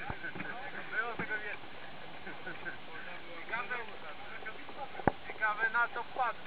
Było tego więcej. Ciekawe na co wpadł.